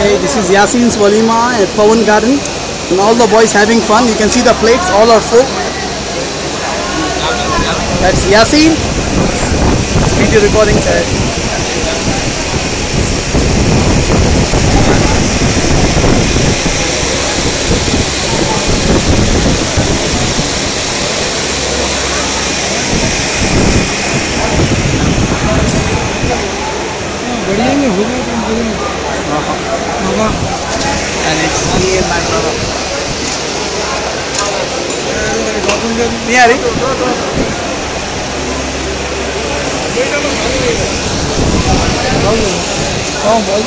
Okay, this is Yaseen's Walima at Pavan Garden. And all the boys having fun. You can see the plates, all are full. That's Yaseen. Video recording there. बढ़िया ही brother and it's me and my brother. नहीं आ रही हाँ बोल